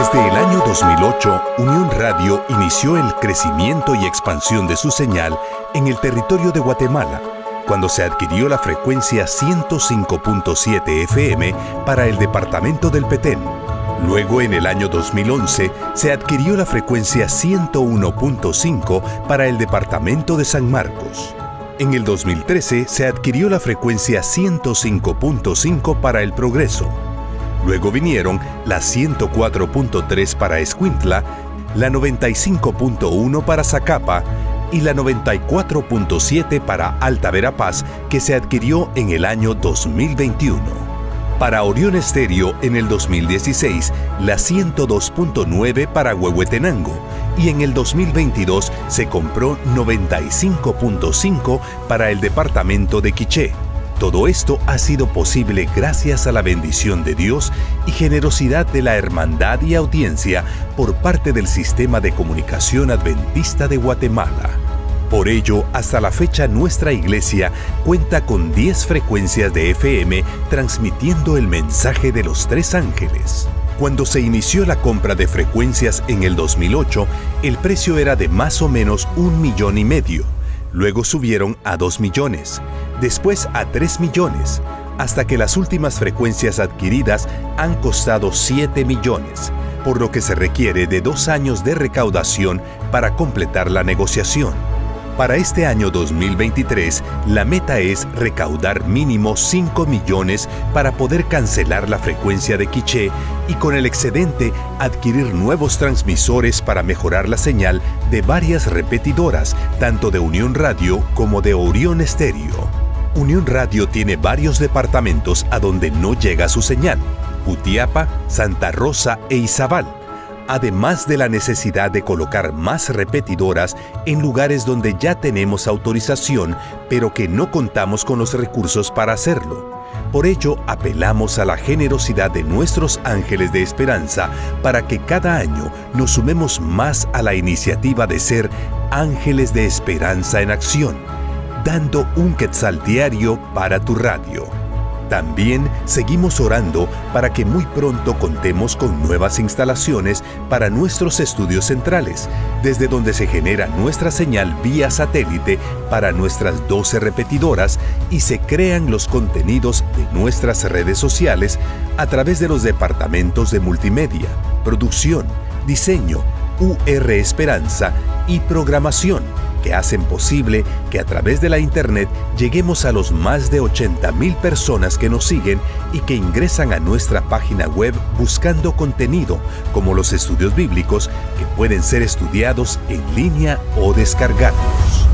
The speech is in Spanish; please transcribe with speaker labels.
Speaker 1: Desde el año 2008, Unión Radio inició el crecimiento y expansión de su señal en el territorio de Guatemala, cuando se adquirió la frecuencia 105.7 FM para el departamento del Petén. Luego, en el año 2011, se adquirió la frecuencia 101.5 para el departamento de San Marcos. En el 2013 se adquirió la frecuencia 105.5 para el Progreso. Luego vinieron la 104.3 para Escuintla, la 95.1 para Zacapa y la 94.7 para Alta Verapaz que se adquirió en el año 2021. Para Orión Estéreo en el 2016, la 102.9 para Huehuetenango y en el 2022 se compró 95.5 para el departamento de Quiché. Todo esto ha sido posible gracias a la bendición de Dios y generosidad de la hermandad y audiencia por parte del Sistema de Comunicación Adventista de Guatemala. Por ello, hasta la fecha nuestra iglesia cuenta con 10 frecuencias de FM transmitiendo el mensaje de los tres ángeles. Cuando se inició la compra de frecuencias en el 2008, el precio era de más o menos un millón y medio. Luego subieron a 2 millones, después a 3 millones, hasta que las últimas frecuencias adquiridas han costado 7 millones, por lo que se requiere de dos años de recaudación para completar la negociación. Para este año 2023, la meta es recaudar mínimo 5 millones para poder cancelar la frecuencia de Quiché y con el excedente adquirir nuevos transmisores para mejorar la señal de varias repetidoras, tanto de Unión Radio como de Orión Estéreo. Unión Radio tiene varios departamentos a donde no llega su señal, Utiapa, Santa Rosa e Izabal además de la necesidad de colocar más repetidoras en lugares donde ya tenemos autorización, pero que no contamos con los recursos para hacerlo. Por ello, apelamos a la generosidad de nuestros ángeles de esperanza para que cada año nos sumemos más a la iniciativa de ser ángeles de esperanza en acción, dando un quetzal diario para tu radio. También seguimos orando para que muy pronto contemos con nuevas instalaciones para nuestros estudios centrales, desde donde se genera nuestra señal vía satélite para nuestras 12 repetidoras y se crean los contenidos de nuestras redes sociales a través de los departamentos de multimedia, producción, diseño, UR Esperanza y programación que hacen posible que a través de la Internet lleguemos a los más de 80.000 personas que nos siguen y que ingresan a nuestra página web buscando contenido como los estudios bíblicos que pueden ser estudiados en línea o descargados.